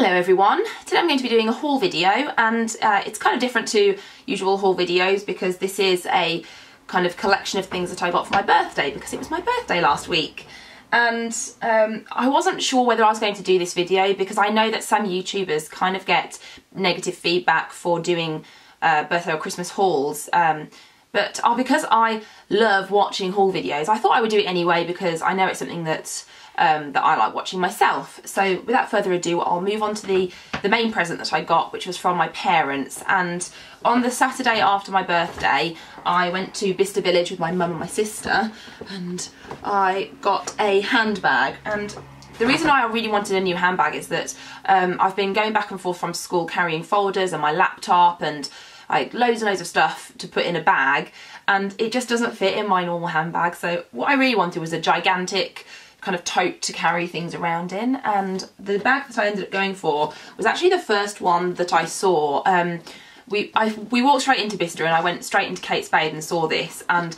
Hello everyone, today I'm going to be doing a haul video and uh, it's kind of different to usual haul videos because this is a kind of collection of things that I got for my birthday because it was my birthday last week. And um, I wasn't sure whether I was going to do this video because I know that some YouTubers kind of get negative feedback for doing uh, birthday or Christmas hauls um, but uh, because I love watching haul videos I thought I would do it anyway because I know it's something that um, that I like watching myself. So without further ado, I'll move on to the, the main present that I got, which was from my parents. And on the Saturday after my birthday, I went to Bicester Village with my mum and my sister, and I got a handbag. And the reason I really wanted a new handbag is that um, I've been going back and forth from school carrying folders and my laptop and like loads and loads of stuff to put in a bag and it just doesn't fit in my normal handbag so what I really wanted was a gigantic kind of tote to carry things around in and the bag that I ended up going for was actually the first one that I saw. Um, we, I, we walked straight into Bicester and I went straight into Kate Spade and saw this and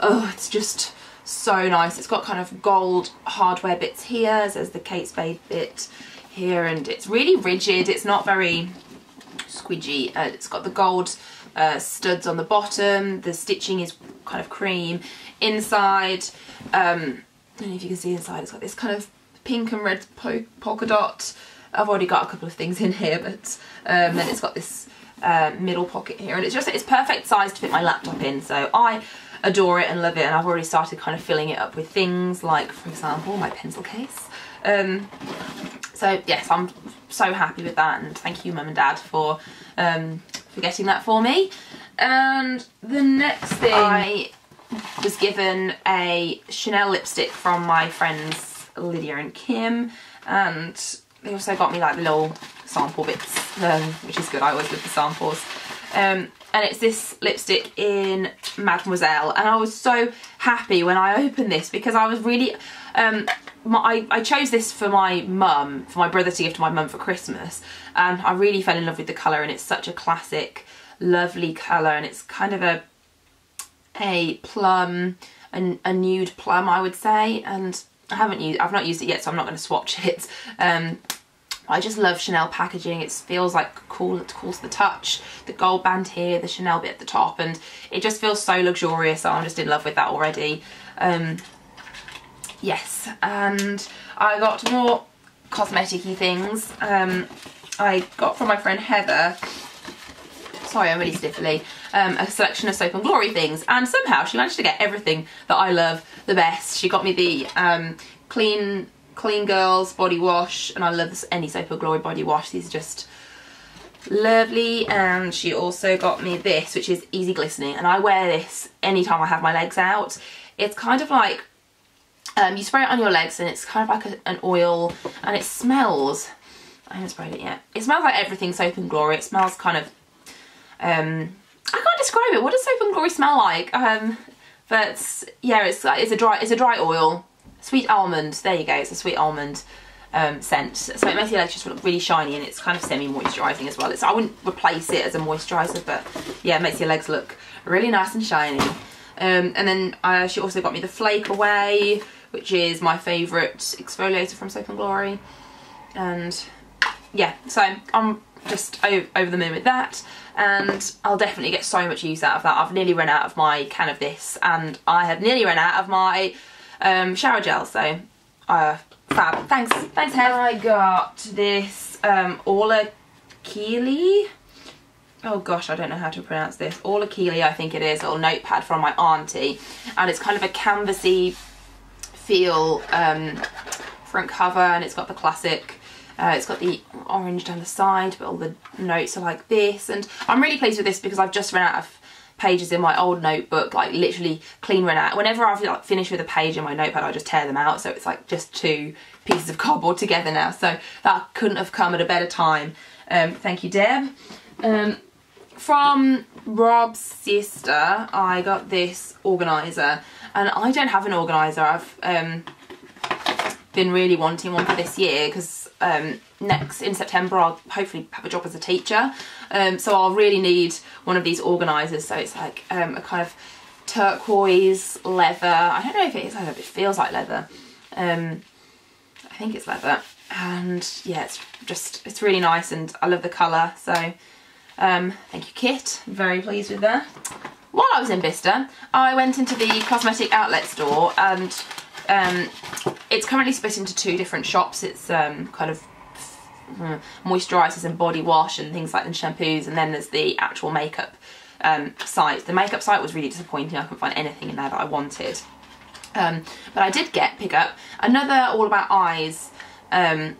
oh it's just so nice. It's got kind of gold hardware bits here, there's the Kate Spade bit here and it's really rigid, it's not very squidgy. Uh, it's got the gold uh, studs on the bottom, the stitching is kind of cream. Inside, um, I don't know if you can see inside, it's got this kind of pink and red polka dot. I've already got a couple of things in here, but um, then it's got this uh, middle pocket here, and it's just it's perfect size to fit my laptop in. So I adore it and love it, and I've already started kind of filling it up with things like, for example, my pencil case. Um, so yes, I'm so happy with that, and thank you, mum and dad, for um, for getting that for me. And the next thing I was given a Chanel lipstick from my friends Lydia and Kim and they also got me like little sample bits um, which is good I always love the samples. Um, and it's this lipstick in Mademoiselle and I was so happy when I opened this because I was really um, my, I, I chose this for my mum for my brother to give to my mum for Christmas and I really fell in love with the colour and it's such a classic lovely colour and it's kind of a a plum, a, a nude plum I would say, and I haven't used, I've not used it yet so I'm not going to swatch it. Um, I just love Chanel packaging. It feels like cool, cool to the touch. The gold band here, the Chanel bit at the top, and it just feels so luxurious. I'm just in love with that already. Um, yes, and I got more cosmetic things. Um, I got from my friend Heather sorry I'm really stiffly, um, a selection of Soap and Glory things and somehow she managed to get everything that I love the best. She got me the um, Clean Clean Girls body wash and I love this, any Soap and Glory body wash. These are just lovely and she also got me this which is easy glistening and I wear this anytime I have my legs out. It's kind of like um, you spray it on your legs and it's kind of like a, an oil and it smells I haven't sprayed it yet. It smells like everything Soap and Glory. It smells kind of um, I can't describe it. What does Soap and Glory smell like? Um, but yeah, it's it's a dry it's a dry oil, sweet almond. There you go. It's a sweet almond um, scent. So it makes your legs just look really shiny and it's kind of semi-moisturising as well. It's I wouldn't replace it as a moisturiser, but yeah, it makes your legs look really nice and shiny. Um, and then uh, she also got me the Flake Away, which is my favourite exfoliator from Soap and Glory. And yeah, so I'm just over the moon with that and I'll definitely get so much use out of that. I've nearly run out of my can of this and I have nearly run out of my um, shower gel so uh, fab. Thanks, thanks Hev. I got this um, Orla Kiely. Oh gosh, I don't know how to pronounce this. Orla Kiely, I think it is, little notepad from my auntie and it's kind of a canvasy feel um, front cover and it's got the classic uh, it's got the orange down the side, but all the notes are like this. And I'm really pleased with this because I've just run out of pages in my old notebook, like literally clean run out. Whenever I've like, finished with a page in my notepad, I just tear them out. So it's like just two pieces of cardboard together now. So that couldn't have come at a better time. Um, thank you, Deb. Um, from Rob's sister, I got this organiser. And I don't have an organiser. I've um, been really wanting one for this year because um, next in September I'll hopefully have a job as a teacher um, so I'll really need one of these organisers so it's like um, a kind of turquoise leather I don't know if it is I it feels like leather um, I think it's leather and yeah, it's just, it's really nice and I love the colour. So um, thank you, Kit. Very pleased with that. While I was in Bicester, I went into the cosmetic outlet store and um, it's currently split into two different shops. It's um, kind of uh, moisturisers and body wash and things like and shampoos and then there's the actual makeup um, site. The makeup site was really disappointing. I couldn't find anything in there that I wanted. Um, but I did get pick up another All About Eyes um,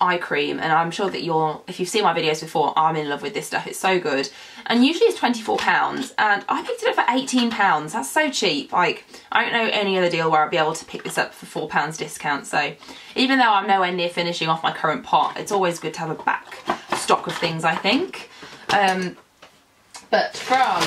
eye cream and I'm sure that you're, if you've seen my videos before, I'm in love with this stuff. It's so good. And usually it's £24 and I picked it up for £18. That's so cheap. Like, I don't know any other deal where I'd be able to pick this up for £4 discount. So even though I'm nowhere near finishing off my current pot, it's always good to have a back stock of things, I think. Um, but from,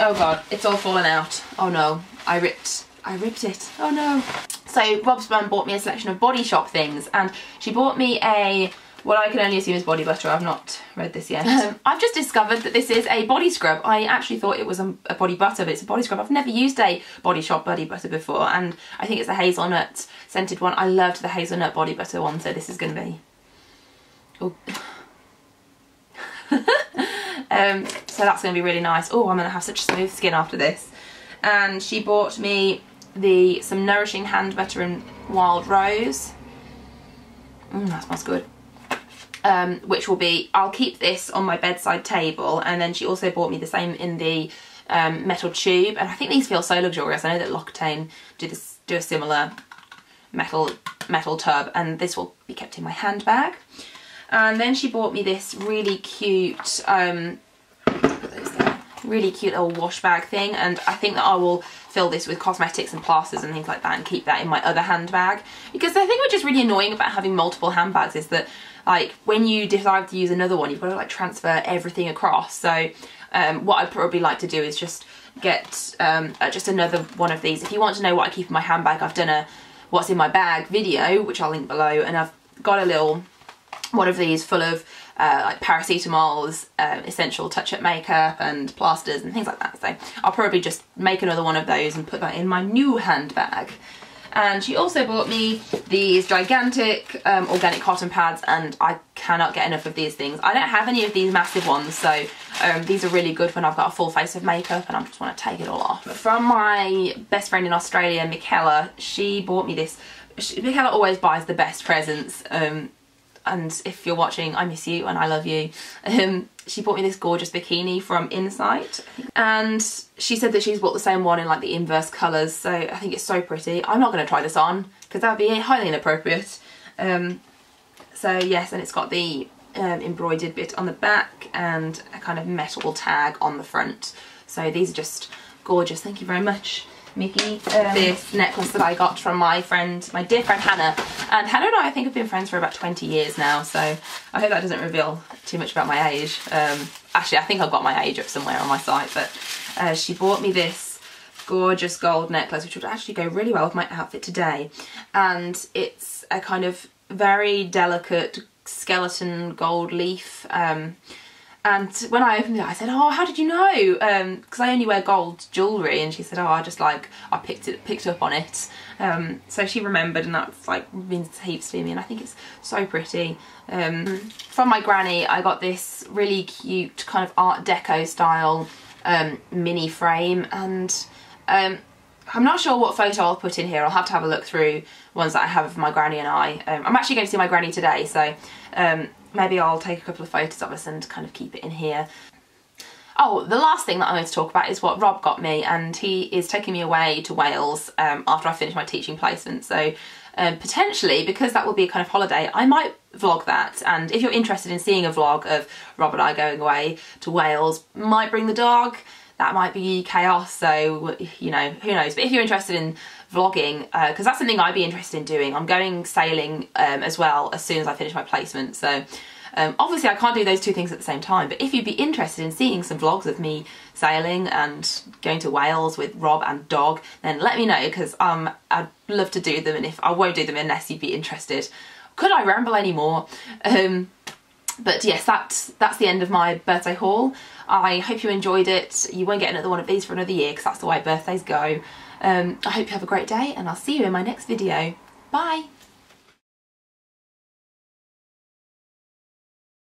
oh God, it's all fallen out. Oh no, I ripped, I ripped it. Oh no. So Rob's mum bought me a selection of Body Shop things and she bought me a what I can only assume is body butter. I've not read this yet. Um, I've just discovered that this is a body scrub. I actually thought it was a, a, body butter, but it's a body scrub. I've never used a Body Shop body butter before, and I think it's a hazelnut scented one. I loved the hazelnut body butter one, so this is going to be... Oh. um, so that's going to be really nice. Oh, I'm going to have such smooth skin after this. And she bought me the some Nourishing Hand Butter and Wild Rose. Mmm, that smells good. Um, which will be, I'll keep this on my bedside table and then she also bought me the same in the um, metal tube and I think these feel so luxurious. I know that L'Occitane do this do a similar metal metal tub and this will be kept in my handbag. And then she bought me this really cute um, really cute little wash bag thing and I think that I will fill this with cosmetics and plasters and things like that and keep that in my other handbag because the thing which is really annoying about having multiple handbags is that like when you decide to use another one you've got to like transfer everything across so um, what I'd probably like to do is just get um, uh, just another one of these if you want to know what I keep in my handbag I've done a what's in my bag video which I'll link below and I've got a little one of these full of uh, like paracetamols, uh, essential touch-up makeup and plasters and things like that. So I'll probably just make another one of those and put that in my new handbag. And she also bought me these gigantic um, organic cotton pads and I cannot get enough of these things. I don't have any of these massive ones so um, these are really good when I've got a full face of makeup and I just want to take it all off. From my best friend in Australia, Michaela, she bought me this. She, Michaela always buys the best presents um, and if you're watching, I miss you and I love you. Um, she bought me this gorgeous bikini from Insight and she said that she's bought the same one in like the inverse colours so I think it's so pretty. I'm not going to try this on because that would be highly inappropriate. Um, so yes and it's got the um, embroidered bit on the back and a kind of metal tag on the front. So these are just gorgeous. Thank you very much. Mickey, um, this necklace that I got from my friend, my dear friend Hannah. And Hannah and I, I think, have been friends for about 20 years now, so I hope that doesn't reveal too much about my age. Um, actually, I think I've got my age up somewhere on my site, but uh, she bought me this gorgeous gold necklace, which would actually go really well with my outfit today. And it's a kind of very delicate skeleton gold leaf um, and when I opened it, I said, "Oh, how did you know?" Because um, I only wear gold jewellery, and she said, "Oh, I just like I picked it, picked up on it." Um, so she remembered, and that's like means heaps to me, and I think it's so pretty. Um, from my granny, I got this really cute kind of Art Deco style um, mini frame, and um, I'm not sure what photo I'll put in here. I'll have to have a look through ones that I have of my granny and I. Um, I'm actually going to see my granny today, so maybe I'll take a couple of photos of us and kind of keep it in here. Oh, the last thing that I'm going to talk about is what Rob got me and he is taking me away to Wales um, after I finish my teaching placement. So um, potentially, because that will be a kind of holiday, I might vlog that. And if you're interested in seeing a vlog of Rob and I going away to Wales, might bring the dog. That might be chaos, so, you know, who knows. But if you're interested in vlogging because uh, that's something I'd be interested in doing. I'm going sailing um, as well as soon as I finish my placement so um, obviously I can't do those two things at the same time but if you'd be interested in seeing some vlogs of me sailing and going to Wales with Rob and dog then let me know because um, I'd love to do them and if I won't do them unless you'd be interested. Could I ramble anymore? Um, but yes, that's, that's the end of my birthday haul. I hope you enjoyed it. You won't get another one of these for another year because that's the way birthdays go. Um, I hope you have a great day and I'll see you in my next video. Bye!